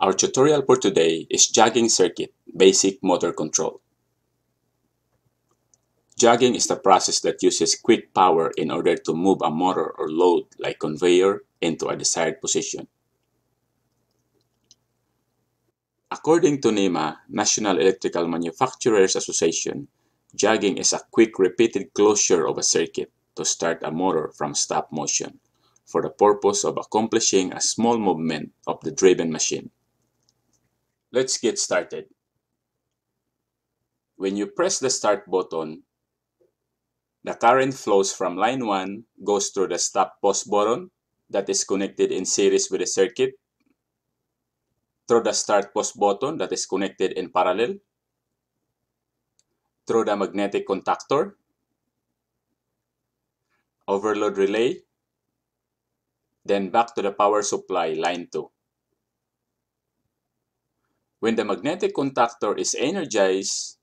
Our tutorial for today is jogging circuit, basic motor control. Jogging is the process that uses quick power in order to move a motor or load like conveyor into a desired position. According to NEMA, National Electrical Manufacturers Association, jogging is a quick repeated closure of a circuit to start a motor from stop motion for the purpose of accomplishing a small movement of the driven machine. Let's get started. When you press the start button, the current flows from line 1 goes through the stop push button that is connected in series with the circuit, through the start push button that is connected in parallel, through the magnetic contactor, overload relay, then back to the power supply line 2. When the magnetic contactor is energized,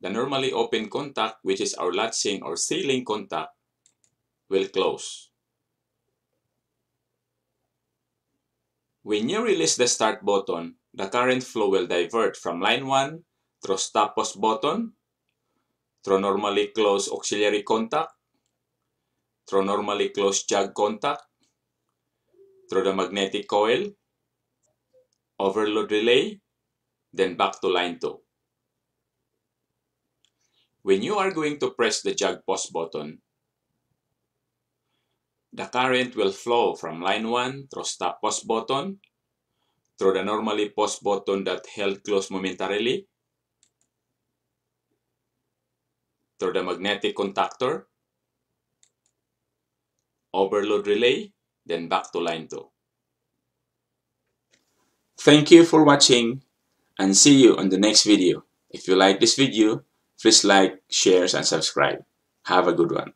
the normally open contact, which is our latching or sealing contact, will close. When you release the start button, the current flow will divert from line 1 through stop push button, through normally closed auxiliary contact, through normally closed jog contact, through the magnetic coil, overload relay, then back to line 2. When you are going to press the jog push button, the current will flow from line 1 through stop push button, through the normally push button that held closed momentarily, through the magnetic contactor, overload relay, then back to line 2. Thank you for watching and see you on the next video. If you like this video, please like, share, and subscribe. Have a good one.